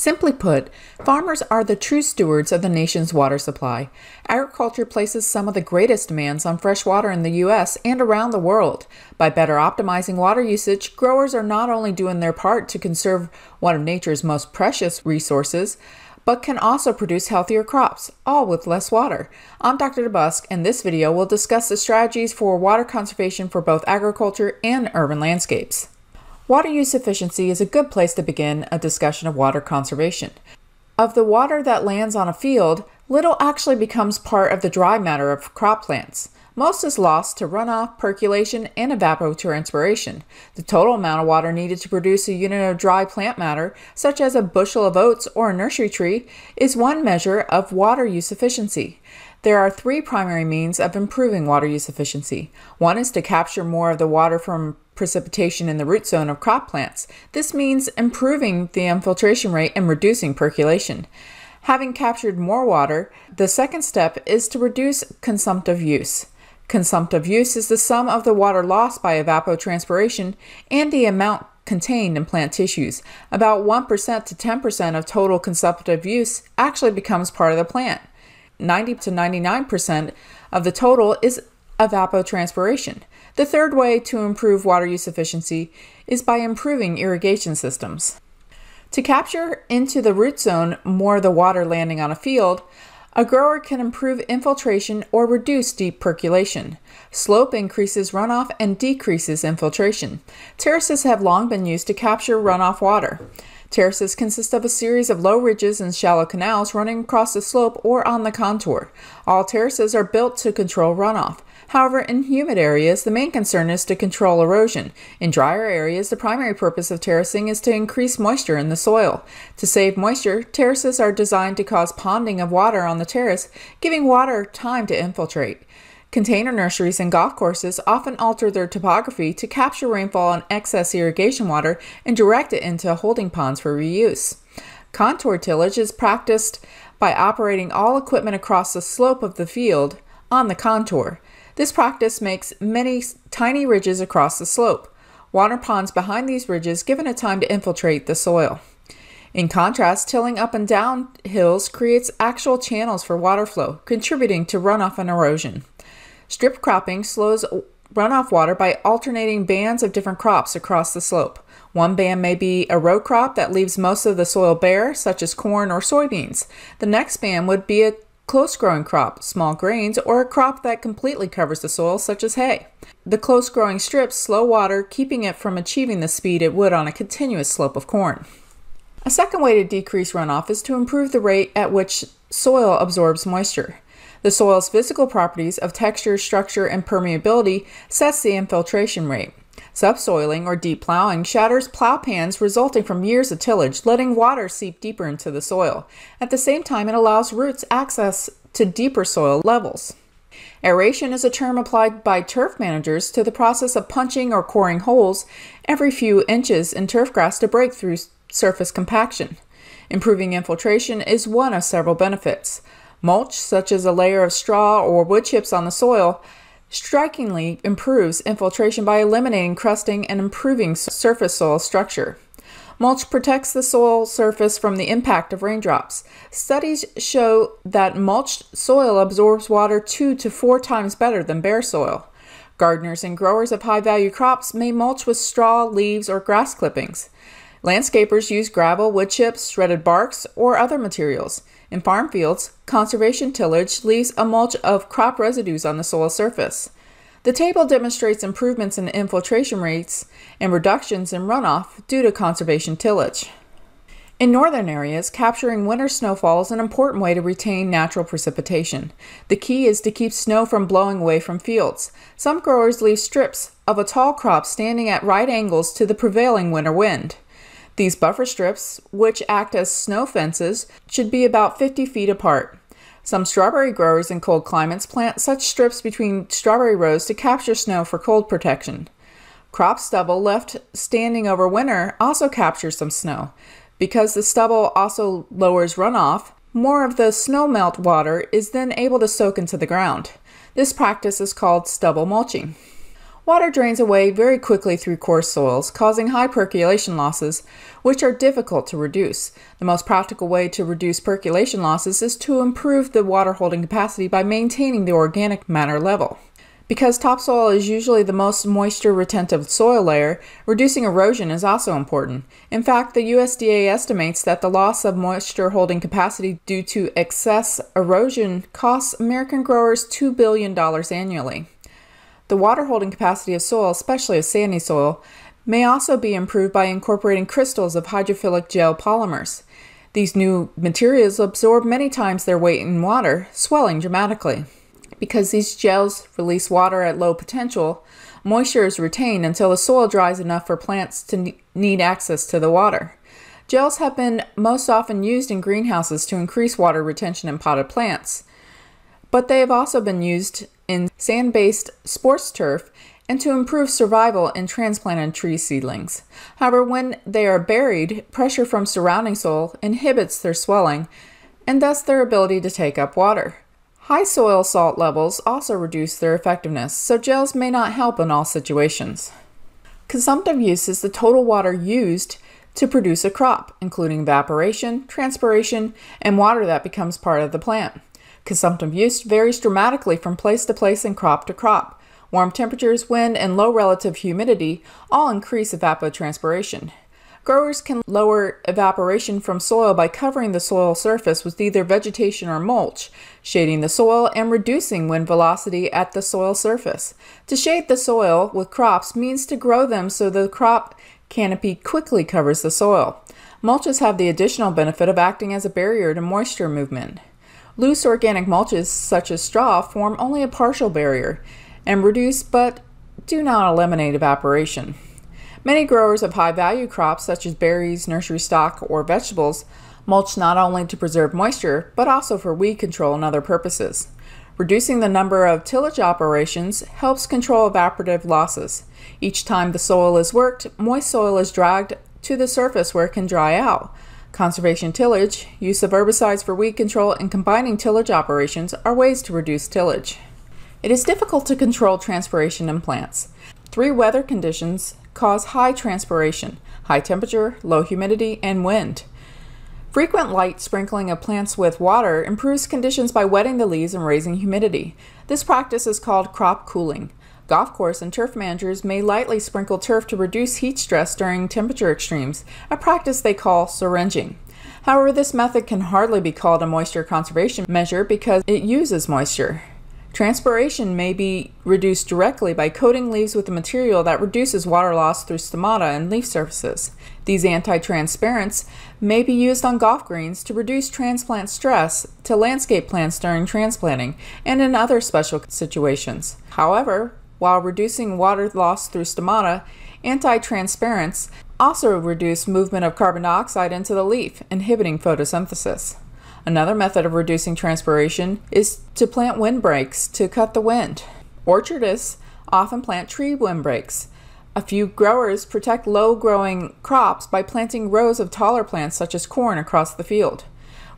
Simply put, farmers are the true stewards of the nation's water supply. Agriculture places some of the greatest demands on fresh water in the U.S. and around the world. By better optimizing water usage, growers are not only doing their part to conserve one of nature's most precious resources, but can also produce healthier crops, all with less water. I'm Dr. DeBusk, and this video will discuss the strategies for water conservation for both agriculture and urban landscapes. Water use efficiency is a good place to begin a discussion of water conservation. Of the water that lands on a field, little actually becomes part of the dry matter of crop plants. Most is lost to runoff, percolation, and evapotranspiration. The total amount of water needed to produce a unit of dry plant matter, such as a bushel of oats or a nursery tree, is one measure of water use efficiency. There are three primary means of improving water use efficiency. One is to capture more of the water from precipitation in the root zone of crop plants. This means improving the infiltration rate and reducing percolation. Having captured more water, the second step is to reduce consumptive use. Consumptive use is the sum of the water lost by evapotranspiration and the amount contained in plant tissues. About 1% to 10% of total consumptive use actually becomes part of the plant. 90 to 99% of the total is evapotranspiration. The third way to improve water use efficiency is by improving irrigation systems. To capture into the root zone more of the water landing on a field, a grower can improve infiltration or reduce deep percolation. Slope increases runoff and decreases infiltration. Terraces have long been used to capture runoff water. Terraces consist of a series of low ridges and shallow canals running across the slope or on the contour. All terraces are built to control runoff. However, in humid areas, the main concern is to control erosion. In drier areas, the primary purpose of terracing is to increase moisture in the soil. To save moisture, terraces are designed to cause ponding of water on the terrace, giving water time to infiltrate. Container nurseries and golf courses often alter their topography to capture rainfall and excess irrigation water and direct it into holding ponds for reuse. Contour tillage is practiced by operating all equipment across the slope of the field on the contour. This practice makes many tiny ridges across the slope. Water ponds behind these ridges give it a time to infiltrate the soil. In contrast, tilling up and down hills creates actual channels for water flow, contributing to runoff and erosion. Strip cropping slows runoff water by alternating bands of different crops across the slope. One band may be a row crop that leaves most of the soil bare, such as corn or soybeans. The next band would be a close growing crop, small grains, or a crop that completely covers the soil, such as hay. The close growing strips slow water, keeping it from achieving the speed it would on a continuous slope of corn. A second way to decrease runoff is to improve the rate at which soil absorbs moisture. The soil's physical properties of texture, structure, and permeability sets the infiltration rate. Subsoiling or deep plowing shatters plow pans resulting from years of tillage, letting water seep deeper into the soil. At the same time, it allows roots access to deeper soil levels. Aeration is a term applied by turf managers to the process of punching or coring holes every few inches in turf grass to break through surface compaction. Improving infiltration is one of several benefits. Mulch, such as a layer of straw or wood chips on the soil, strikingly improves infiltration by eliminating crusting and improving surface soil structure. Mulch protects the soil surface from the impact of raindrops. Studies show that mulched soil absorbs water two to four times better than bare soil. Gardeners and growers of high value crops may mulch with straw, leaves, or grass clippings. Landscapers use gravel, wood chips, shredded barks, or other materials. In farm fields, conservation tillage leaves a mulch of crop residues on the soil surface. The table demonstrates improvements in infiltration rates and reductions in runoff due to conservation tillage. In northern areas, capturing winter snowfall is an important way to retain natural precipitation. The key is to keep snow from blowing away from fields. Some growers leave strips of a tall crop standing at right angles to the prevailing winter wind. These buffer strips, which act as snow fences, should be about 50 feet apart. Some strawberry growers in cold climates plant such strips between strawberry rows to capture snow for cold protection. Crop stubble left standing over winter also captures some snow. Because the stubble also lowers runoff, more of the snow melt water is then able to soak into the ground. This practice is called stubble mulching. Water drains away very quickly through coarse soils, causing high percolation losses, which are difficult to reduce. The most practical way to reduce percolation losses is to improve the water holding capacity by maintaining the organic matter level. Because topsoil is usually the most moisture retentive soil layer, reducing erosion is also important. In fact, the USDA estimates that the loss of moisture holding capacity due to excess erosion costs American growers $2 billion annually. The water holding capacity of soil, especially of sandy soil, may also be improved by incorporating crystals of hydrophilic gel polymers. These new materials absorb many times their weight in water, swelling dramatically. Because these gels release water at low potential, moisture is retained until the soil dries enough for plants to need access to the water. Gels have been most often used in greenhouses to increase water retention in potted plants, but they have also been used in sand based sports turf and to improve survival in transplanted tree seedlings. However, when they are buried, pressure from surrounding soil inhibits their swelling and thus their ability to take up water. High soil salt levels also reduce their effectiveness, so gels may not help in all situations. Consumptive use is the total water used to produce a crop, including evaporation, transpiration, and water that becomes part of the plant. Consumptive use varies dramatically from place to place and crop to crop. Warm temperatures, wind, and low relative humidity all increase evapotranspiration. Growers can lower evaporation from soil by covering the soil surface with either vegetation or mulch, shading the soil, and reducing wind velocity at the soil surface. To shade the soil with crops means to grow them so the crop canopy quickly covers the soil. Mulches have the additional benefit of acting as a barrier to moisture movement. Loose organic mulches, such as straw, form only a partial barrier and reduce but do not eliminate evaporation. Many growers of high value crops such as berries, nursery stock, or vegetables mulch not only to preserve moisture, but also for weed control and other purposes. Reducing the number of tillage operations helps control evaporative losses. Each time the soil is worked, moist soil is dragged to the surface where it can dry out. Conservation tillage, use of herbicides for weed control, and combining tillage operations are ways to reduce tillage. It is difficult to control transpiration in plants. Three weather conditions cause high transpiration, high temperature, low humidity, and wind. Frequent light sprinkling of plants with water improves conditions by wetting the leaves and raising humidity. This practice is called crop cooling. Golf course and turf managers may lightly sprinkle turf to reduce heat stress during temperature extremes, a practice they call syringing. However, this method can hardly be called a moisture conservation measure because it uses moisture. Transpiration may be reduced directly by coating leaves with a material that reduces water loss through stomata and leaf surfaces. These anti-transpirants may be used on golf greens to reduce transplant stress to landscape plants during transplanting and in other special situations. However, while reducing water loss through stomata, anti-transpirants also reduce movement of carbon dioxide into the leaf, inhibiting photosynthesis. Another method of reducing transpiration is to plant windbreaks to cut the wind. Orchardists often plant tree windbreaks. A few growers protect low growing crops by planting rows of taller plants such as corn across the field.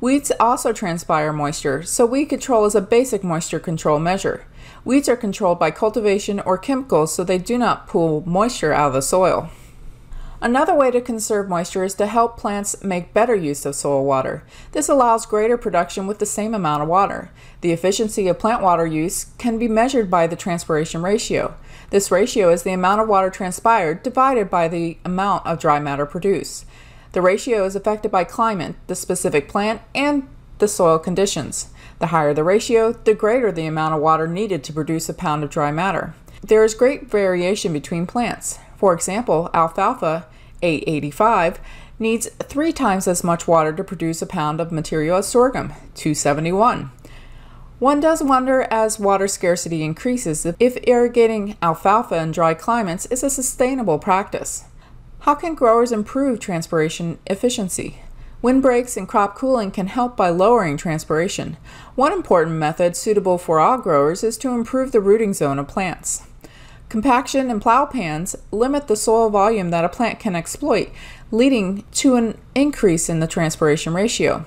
Weeds also transpire moisture, so weed control is a basic moisture control measure. Weeds are controlled by cultivation or chemicals so they do not pull moisture out of the soil. Another way to conserve moisture is to help plants make better use of soil water. This allows greater production with the same amount of water. The efficiency of plant water use can be measured by the transpiration ratio. This ratio is the amount of water transpired divided by the amount of dry matter produced. The ratio is affected by climate, the specific plant, and the soil conditions. The higher the ratio, the greater the amount of water needed to produce a pound of dry matter. There is great variation between plants. For example, alfalfa 885 needs three times as much water to produce a pound of material as sorghum 271. One does wonder as water scarcity increases if irrigating alfalfa in dry climates is a sustainable practice. How can growers improve transpiration efficiency? Windbreaks and crop cooling can help by lowering transpiration. One important method suitable for all growers is to improve the rooting zone of plants. Compaction and plow pans limit the soil volume that a plant can exploit, leading to an increase in the transpiration ratio.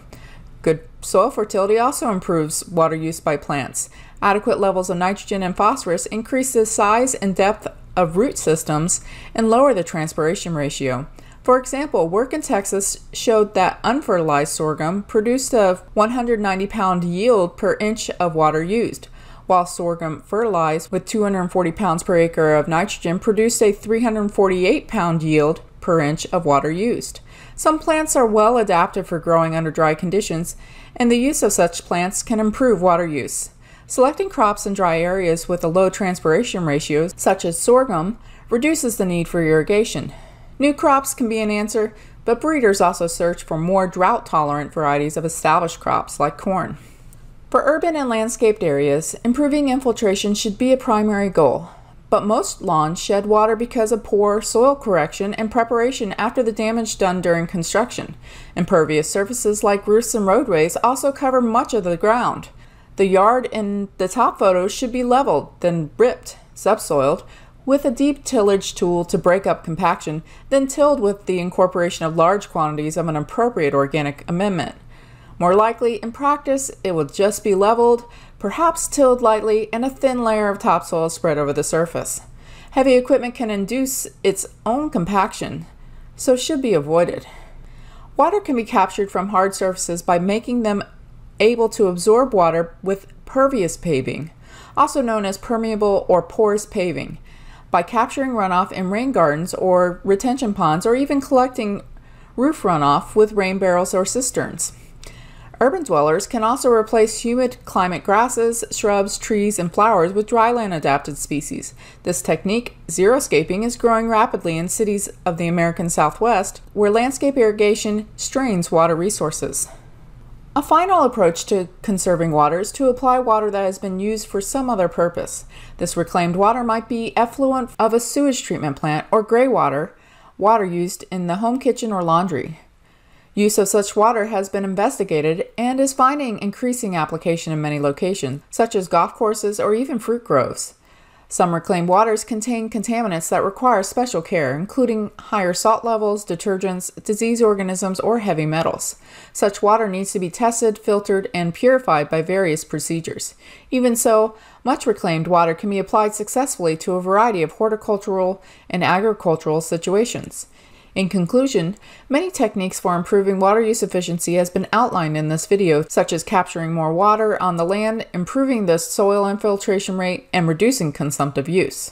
Good soil fertility also improves water use by plants. Adequate levels of nitrogen and phosphorus increase the size and depth of root systems and lower the transpiration ratio. For example, work in Texas showed that unfertilized sorghum produced a 190 pound yield per inch of water used, while sorghum fertilized with 240 pounds per acre of nitrogen produced a 348 pound yield per inch of water used. Some plants are well adapted for growing under dry conditions, and the use of such plants can improve water use. Selecting crops in dry areas with a low transpiration ratio, such as sorghum, reduces the need for irrigation. New crops can be an answer, but breeders also search for more drought tolerant varieties of established crops like corn. For urban and landscaped areas, improving infiltration should be a primary goal, but most lawns shed water because of poor soil correction and preparation after the damage done during construction. Impervious surfaces like roofs and roadways also cover much of the ground. The yard in the top photo should be leveled, then ripped, subsoiled, with a deep tillage tool to break up compaction, then tilled with the incorporation of large quantities of an appropriate organic amendment. More likely, in practice, it will just be leveled, perhaps tilled lightly, and a thin layer of topsoil spread over the surface. Heavy equipment can induce its own compaction, so should be avoided. Water can be captured from hard surfaces by making them able to absorb water with pervious paving, also known as permeable or porous paving, by capturing runoff in rain gardens or retention ponds, or even collecting roof runoff with rain barrels or cisterns. Urban dwellers can also replace humid climate grasses, shrubs, trees, and flowers with dryland adapted species. This technique, xeriscaping, is growing rapidly in cities of the American Southwest, where landscape irrigation strains water resources. A final approach to conserving water is to apply water that has been used for some other purpose. This reclaimed water might be effluent of a sewage treatment plant or gray water, water used in the home kitchen or laundry. Use of such water has been investigated and is finding increasing application in many locations, such as golf courses or even fruit groves. Some reclaimed waters contain contaminants that require special care, including higher salt levels, detergents, disease organisms, or heavy metals. Such water needs to be tested, filtered, and purified by various procedures. Even so, much reclaimed water can be applied successfully to a variety of horticultural and agricultural situations. In conclusion, many techniques for improving water use efficiency has been outlined in this video, such as capturing more water on the land, improving the soil infiltration rate, and reducing consumptive use.